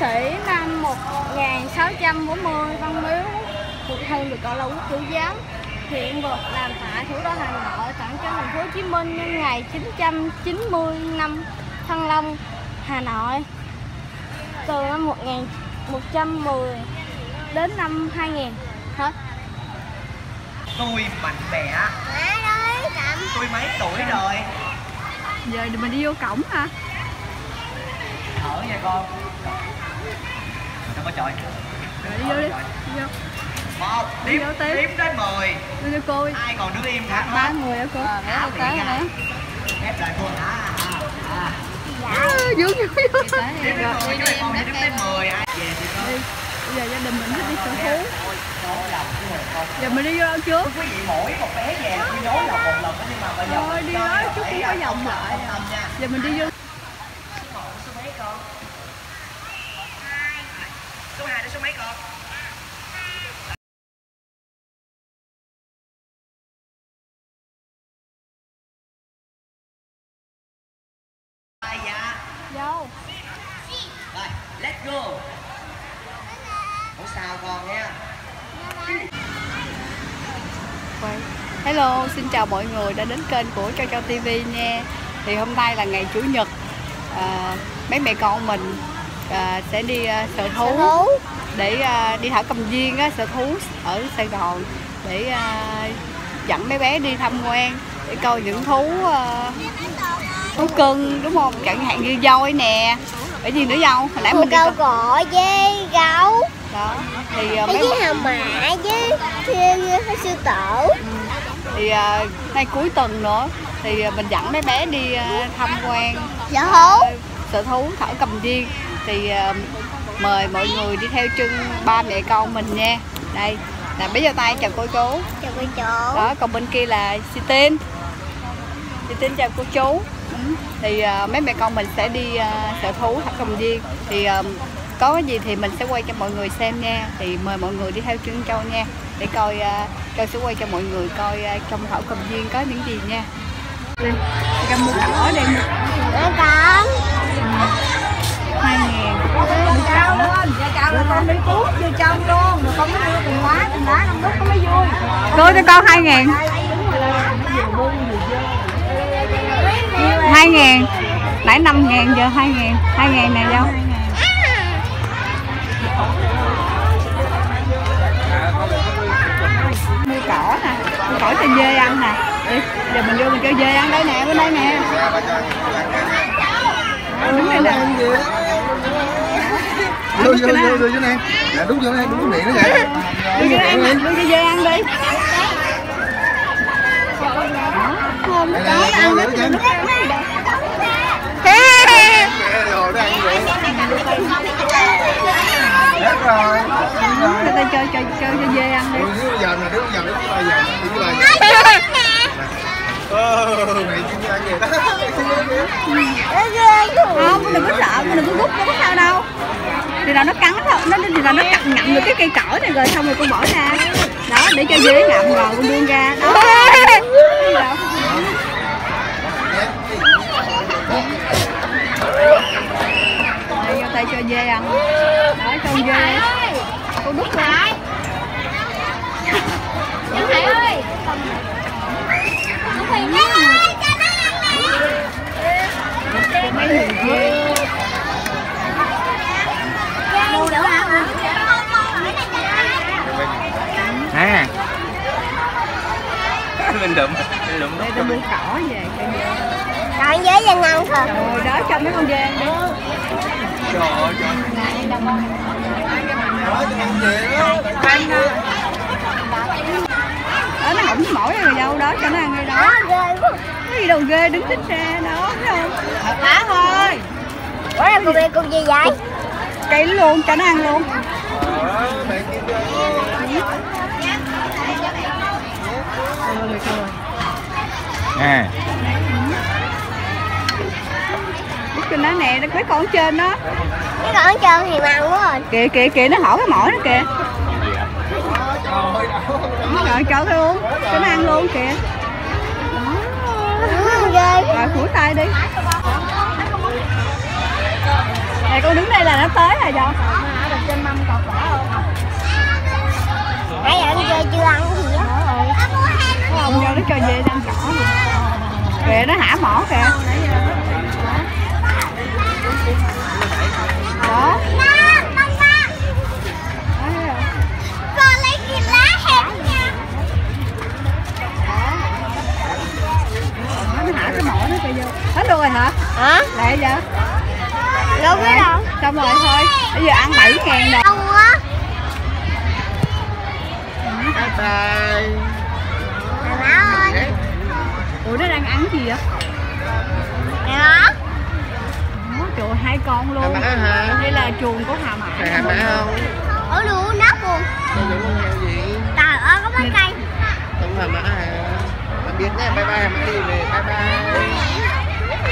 sĩ năm 1640 Văn Miếu được hơn được gọi là quốc tử giám. Hiện vật làm tại thủ đô Hà Nội tặng cho thành phố Hồ Chí Minh nhân ngày 990 năm Thăng Long Hà Nội từ năm 1110 đến năm 2000 hết tôi mạnh mẽ. Má ơi, cầm. tôi mấy tuổi rồi? Giờ mình đi vô cổng hả? Thở nha con Ơn trời. Rồi đi vô đi. đi vô. Một đếm đến mười. Đi vô cô ai còn đứng im thắng ba hết người hả cô rồi ra. nè ép lại cô. Hả à, À, vô vô vô. Đếm đến mười cho đếm đến mười. Ai về thì bây giờ gia đình mình thích đi sở thú Ôi, giờ mình đi vô đâu trước. Quý vị mỗi một bé về tôi nói là một lần đó nhưng mà bây giờ Thôi, đi cho cho chút bé cũng có vòng lại. giờ mình đi vô số một số mấy con số hai đến số mấy con Ai dạ vô rồi let's go không sao con nha Quay. Hello, xin chào mọi người đã đến kênh của Cho Cho TV nha Thì hôm nay là ngày Chủ nhật à, Mấy mẹ con mình à, sẽ đi à, sở thú. Để à, đi thảo cầm viên á, sở thú ở Sài Gòn Để à, dẫn mấy bé đi tham quan Để coi những thú à, thú cưng đúng không? Chẳng hạn như voi nè Ở gì nữa dâu? Hồi nãy mình đi câu coi với gấu. Đó thì Cái mấy với hào mã với với sư tử. thì à, nay cuối tuần nữa thì à, mình dẫn mấy bé đi à, tham quan Sở à, thú. sở thú thảo cầm viên thì à, mời mọi người đi theo chân ba mẹ con mình nha đây là bé giơ tay chào cô chú Chào cô chú. đó còn bên kia là si tin si tin chào cô chú ừ. thì à, mấy mẹ con mình sẽ đi à, sở thú thảo cầm viên thì à, có cái gì thì mình sẽ quay cho mọi người xem nha. Thì mời mọi người đi theo chân châu nha. Để coi uh, châu sẽ quay cho mọi người coi à, trong thảo cầm viên có những gì nha. Cầm mua cỏ đi Nó con. hai ngàn cao lên. Dạ cao lên. Con đi cuốc vô trong luôn. Rồi con mới đưa tiền lá tiền lá năm lúc có mới vui cô cho con hai ngàn. Hai ngàn. Nãy năm ngàn giờ hai ngàn. Hai ngàn nè dâu nè cỏ cho dê ăn nè đi giờ mình vô mình cho dê ăn đây nè bên đây nè đứng đây nè vô vô vô vô chỗ này dạ đúng chỗ này đúng cái miệng đó vậy đưa cho ăn nè đưa cho dê ăn đi Không có ăn nó đây, nó đây. Ha. rồi nó ăn vậy hết rồi. Cho tay cho cho cho cho dê ăn đi. Nếu giờ nè đứng giờ đứng cái giờ đứng cái giờ. Ờ mày chưa ăn gì đó không đừng có sợ đừng có rút nó có sao đâu. Thì là nó cắn thôi nó thì là nó cặn ngậm được cái cây cỏ này rồi xong rồi con bỏ ra. Đó để cho dê ngậm rồi con buông ra. Đó. Đây vô tay cho dê ăn cho con dê con đút ra Thầy ơi! Thầy ơi! Cho nó ăn dê Đâu đỡ ăn à mình đụng. Mình đụng đây tôi mua cỏ về cho dê Còn dễ dàng ngon thật. rồi đó cho mấy con dê ăn trời ơi ăn nó không mỏi rồi đâu đó cho nó ăn đây đó quá. cái gì đâu ghê đứng thích ra đó không Má thôi. Ủa là cô bé con gì vậy? cây luôn cho nó ăn luôn ờ cho nó nè nó mấy con trên đó. Cái con trơn thì mặn quá rồi. kìa kìa kìa nó hỏi cái mỏi nó kìa. Đâu rồi cho nó uống cho nó ăn luôn kìa. Rồi phủi tay đi. Nè con đứng đây là nó tới rồi đằng trên mâm còn cỏ không? Nãy giờ chơi chưa ăn cái gì á? Không cho nó cho dê đang cỏ Kìa nó hả mỏ kìa nha bye bye hà mã đi về bye bye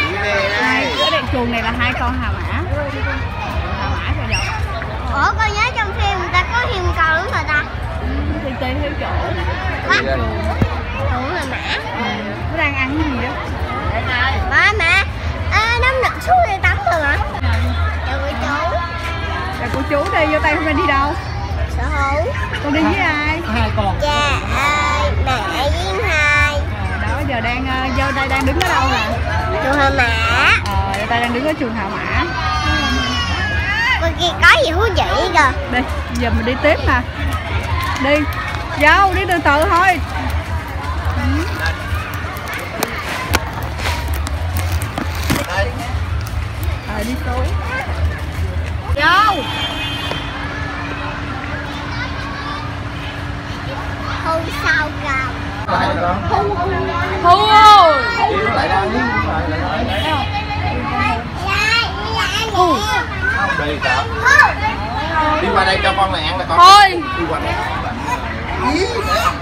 đi về Hai, đây cái đèn chuồng này là hai con Hà Mã Hà Mã rồi dọc Ủa con nhớ trong phim người ta có hiền cầu đúng rồi ta. Thì tê theo chỗ Má. Đúng rồi mã. Nó đang ăn cái gì đó Má mẹ. À, nó nực xuống đi tắm rồi hả? Chào cô chú. Là cô chú đi vô tay không đi đâu Sở hữu. Con đi với ai? Cha ơi, mẹ với hai. Giờ đang ờ, vô tay đang đứng ở đâu nè? Chú hả mã. Ờ, vô tay đang đứng ở trường Hà Mã. Con kia có gì thú vị kìa. Đi, giờ mình đi tiếp nè Đi Vô, đi từ từ thôi. Ờ, đi tối. Vô. Hôm sau gặp. Thu Thu Đi lại đây đi lại lại Lại, lại đi đi qua đây cho con này ăn là con Thôi đi qua đây Ý, để-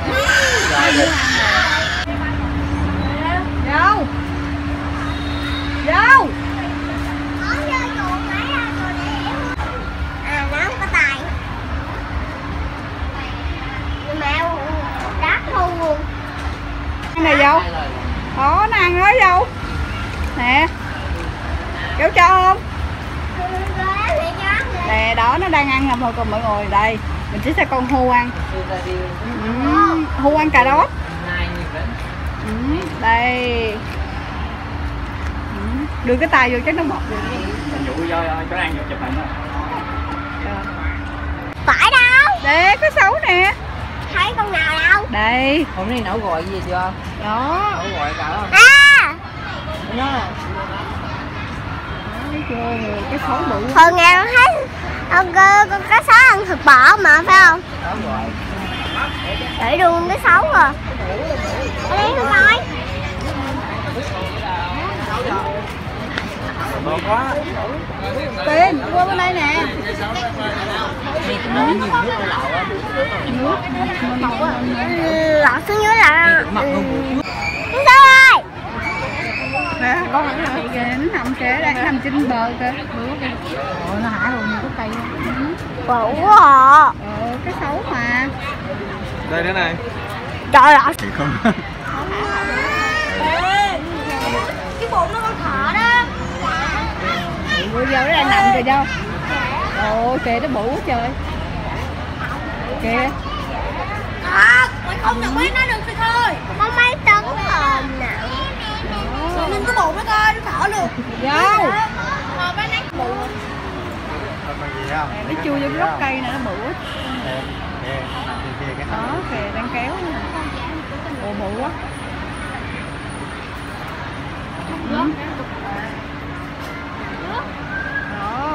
rồi để Vô Vô Có vô chuồng nãy ra rồi để hiểu. À, nó không có tài. Nhưng mà đắt không luôn. Ăn này dâu Đó, nó ăn nó dâu Nè. Kéo cho không? Nè, đó nó đang ăn nè mọi còn mọi người Đây, mình chỉ cho con hô ăn. Ừ, ăn cà rốt. Ừ, Đây. Ừ, Đưa cái tay vô chắc nó mọc được. Phải đâu? Để cái xấu nè. Thấy con nào đâu? Đây hôm nay nấu gọi gì chưa Đó nấu gọi cả À! Thấy chưa rồi, cái xấu bự Hồi ngày con thấy con, con, con cá sấu ăn thịt bò mà phải không? Để luôn cái xấu rồi. Có lấy không coi? Tiền, qua bên đây nè Lọt xuống dưới là... Ừ. Cái sao ơi? Nè, con? Kìa, nó nằm kìa, đang nằm trên bờ kìa Ôi, nó hả luôn cái cây Bự quá à. Ờ, cái xấu mà đây nữa này Trời ơi. không Cái bụng nó con thỏ đó. Bây giờ nó đang nằm kìa đâu Ồ, kìa nó bự quá trời Kìa mày không được biết nó được thì thôi. Có mấy tấn hồn nè. Nhìn cái bụng nó coi, nó thở luôn. Vô Ờ, bên không Nè, nó chui vô cái gốc cây này nó bự quá Đó, kìa, đang kéo nè Ồ, bự quá. Đó,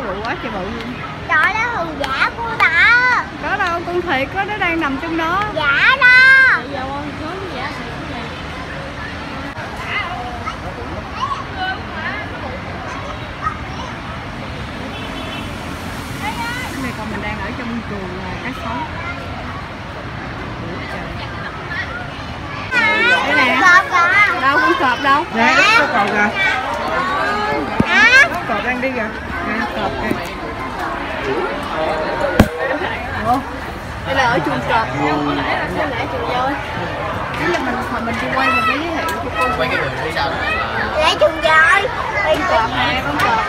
bự quá trời bự luôn Trời đó hùng giả của ta. Có đâu, con thiệt có nó đang nằm trong đó Giả đó. Cái này còn mình đang ở trong chuồng à, cá sấu Đây nè Cọp cọp. Đâu, con cọp đâu nè có cầu kìa À, cọp đang đi kìa Nè, cọp kìa Ủa, đây là ở chuồng cọp Không nãy là sao nãy chuồng voi Nếu là mình hồi mình đi quay mình phải giới thiệu cho cô quay cái đường phía sau lấy chuồng voi. con cọp nè con cọp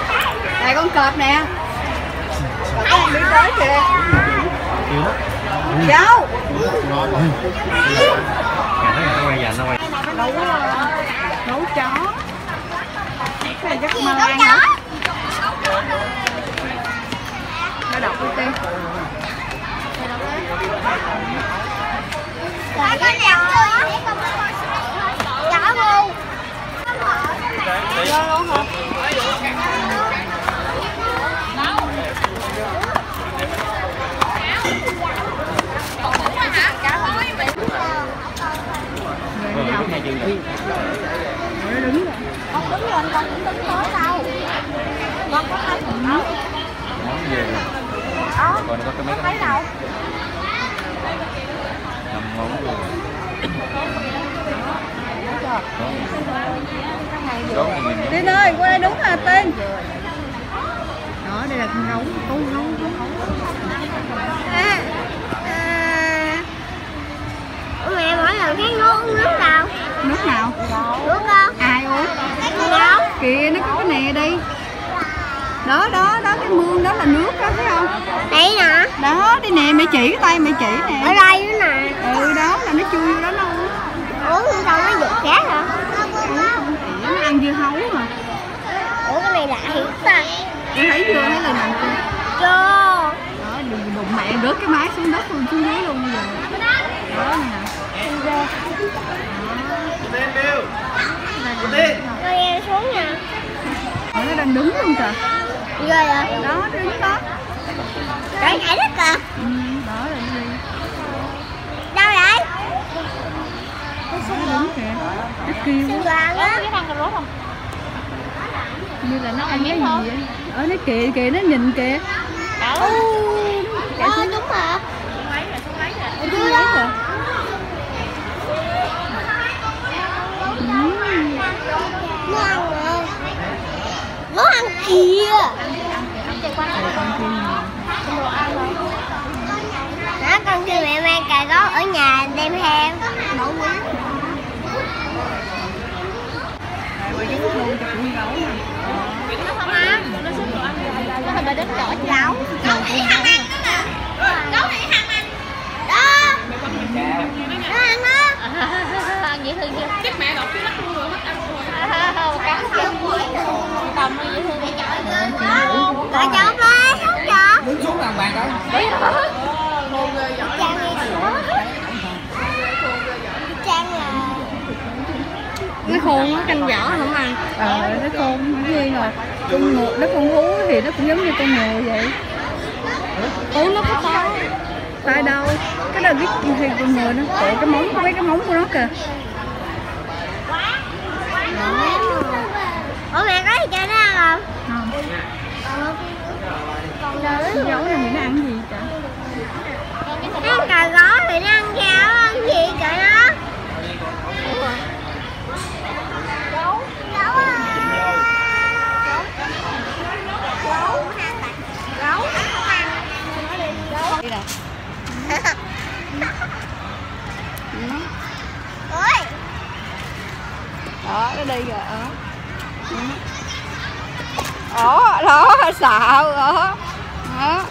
này con cọp nè Còn có em đi tới kìa Yêu đó Cháu nó quay dành nó quay Nấu Nấu chó Cái này chắc mà lan hả? Nó đọc đi tiên Chả có đẹp chưa? Chả ngu. Vô luôn hả? Đi Con đứng lên con cũng đứng tới đâu. Con có thấy đâu. món về Đó, còn có cái mấy thấy cái đâu. năm món rồi Tiên ơi, qua đây đúng hả Tiên? Đó, đây là con gấu, con gấu, con gấu. À, à. Ủa mẹ mỗi lần thấy nó uống nước đâu? Nước nào? Nước con. Ai uống? Đâu? Kìa, nó có cái nè đi. Đó, đó, đó, cái mương đó là nước đó, thấy không? Đây nè. Đó, đi nè, mẹ chỉ tay mẹ chỉ Ở nè. đây nữa nè. Ừ, đó, là nó chui vô đó nó uống. Uống xong nó giật khác hả? Nó ăn dưa hấu mà. Ủa cái này lạ thiệt ta. Em thấy chưa, thấy lần nào chưa? Chưa. Đó, đừng đụng mẹ rớt cái máy xuống đất luôn, xuống dưới luôn bây giờ. Đó, nè. Tiên Bill Tiên Con em xuống nè. Đó, nó đang đứng luôn kìa. Ghê vậy? Đó, nó đứng đó. Đấy nhảy đất kìa. Ừ, đó là cái gì? Đâu vậy? Nó đứng kìa. Nó kêu Xin vàng á. như là nó ăn cái gì vậy? Ở nó kìa kìa, nó nhìn kìa. Ừ. Ờ đúng hả? Ở dưới đấy kìa. Ừ. Nó ăn nè. Nó ăn kìa. nó con kêu mẹ mang cà gót ở nhà đem heo gấu. Nó không ăn. Nó phải bà đứng chỗ gấu. Gấu này ham ăn đó nè. Gấu này ăn. Đó. Nó ăn đó. Dễ thương chưa? Chắc mẹ đọc cái mắt luôn rồi, mắt ăn rồi. Không, cắn không. Tầm nó dễ thương lên, không chọc. Đứng xuống làm sữa. Trang là Nó khôn nó canh vỏ không ăn Ờ, nó con như rồi. Con ngựa, nó con hú thì nó cũng giống như con ngựa vậy. Tại đâu? Cái đó biết thì con ngựa nó. Cổ cái móng, mấy cái móng của nó kìa. Ủa mẹ có gì cho nó ăn không? Không. Nữ Gấu này nó ăn gì trời? Nó ăn cà rốt thì nó ăn rau ăn gì trời nó Gấu Gấu à Gấu Gấu không ăn Đây nè. Ừ. Ôi Đó, nó đi rồi. Đó. Ừ. Đó, đó, sợ đó. Đó.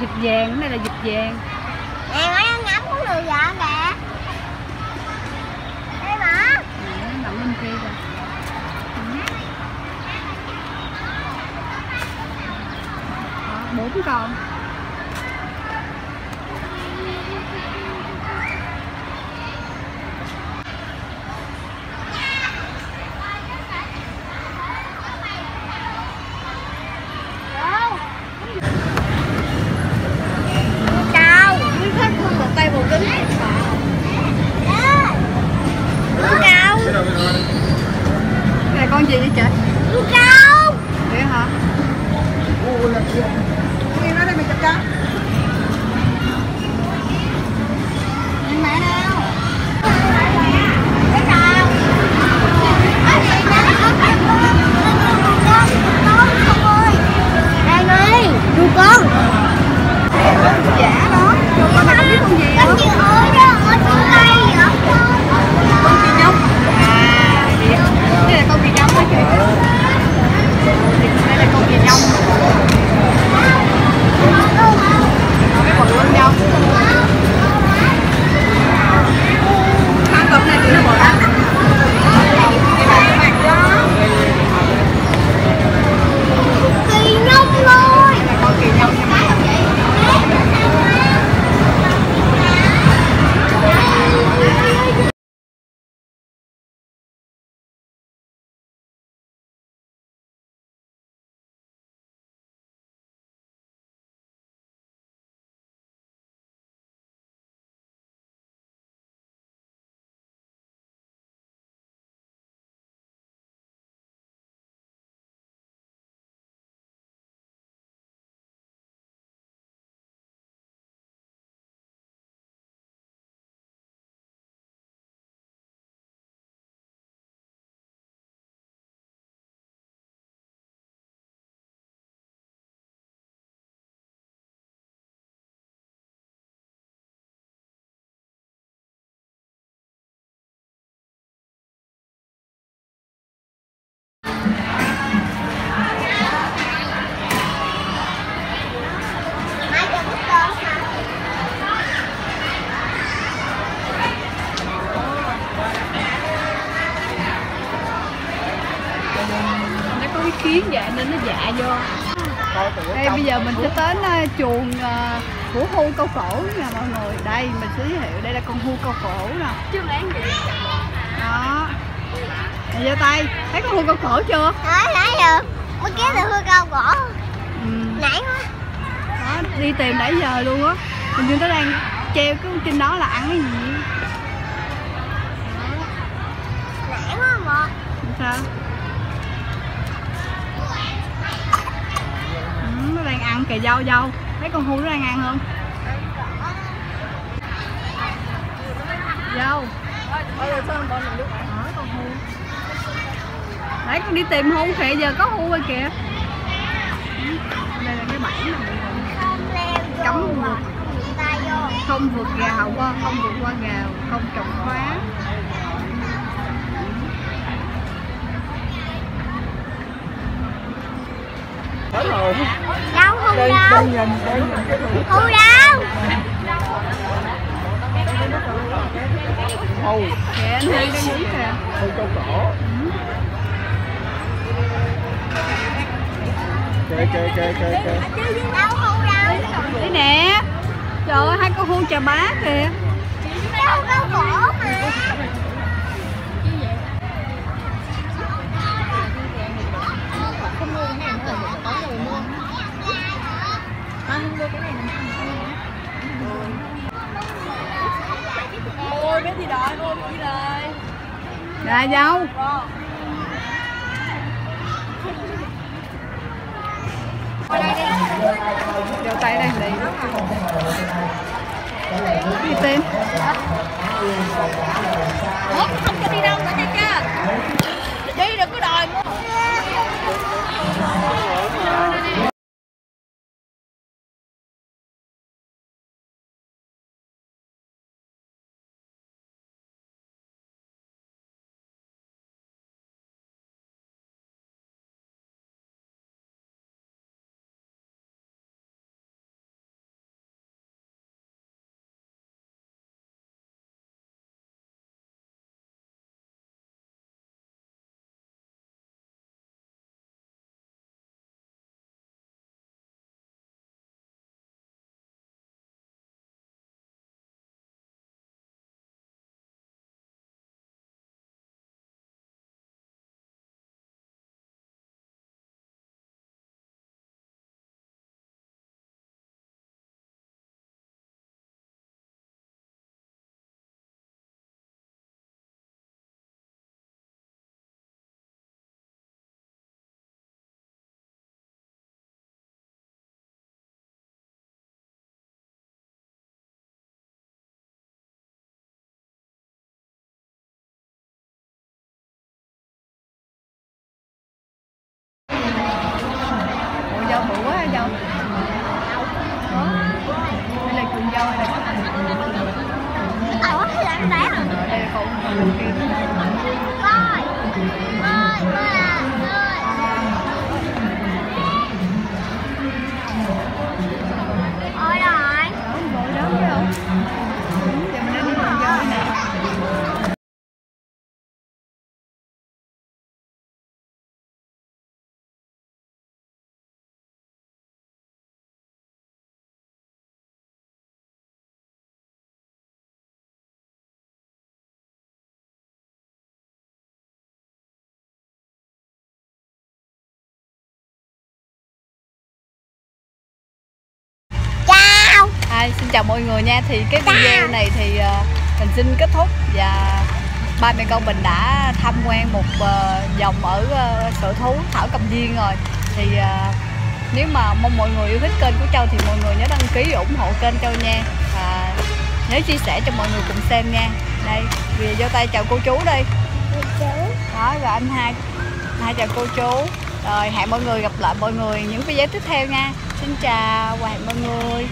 Dịch vàng, cái này là dịch vàng. Nè mấy ăn ngắm cũng được vậy kìa Đây mà Nè, nó bên kia rồi. Bốn con. Dạ vô. Đây bây giờ mình sẽ đến ờ, chuồng uh, của hưu câu cổ nha mọi người. Đây mình sẽ giới thiệu đây là con hưu câu cổ nè. Chưa bán gì. đó. Này giơ tay. Thấy con hưu câu cổ chưa? Nói nãy giờ Mới kéo được hư cao cổ. Ừ. Nãy quá. Đó đi tìm nãy giờ luôn á. Hình như nó đang treo cái trên đó là ăn cái gì Nãy quá mà. Sao ăn kè dâu dâu. Mấy con hưu nó đang ăn không? Dâu. Đấy con đi tìm hưu kìa, giờ có hưu rồi kìa. Đây là cái bẫy cấm vượt. Không vượt rào qua, không vượt qua gà không trồng khóa rồi Đâu không đây đâu? đây nhìn đây nhìn. Cái thùng Không đâu? Hầu kìa anh hai đang đứng kìa. Hầu câu cổ. Kệ kệ kệ kệ kệ Đâu không đâu đây nè. Trời ơi hai con hươu chà bá kìa. Đâu cao cổ mà Ôi bé gì đợi, ôi biết gì đợi. dạ dâu Đeo tay đây đi đi tên. Ủa, không cho đi đâu nữa nha cha. Đi đừng có đòi mua. Đây là Hi, xin chào mọi người nha. Thì cái video này thì ờ, mình xin kết thúc và ba mẹ con mình đã tham quan một ờ, vòng ở ờ, sở thú Thảo Cầm Viên rồi. Thì ờ, nếu mà mong mọi người yêu thích kênh của Châu thì mọi người nhớ đăng ký ủng hộ kênh Châu nha. Và nhớ chia sẻ cho mọi người cùng xem nha. Đây vì giơ tay chào cô chú đi. Đó rồi anh hai hai chào cô chú. Rồi hẹn mọi người gặp lại mọi người những video tiếp theo nha. Xin chào và hẹn mọi người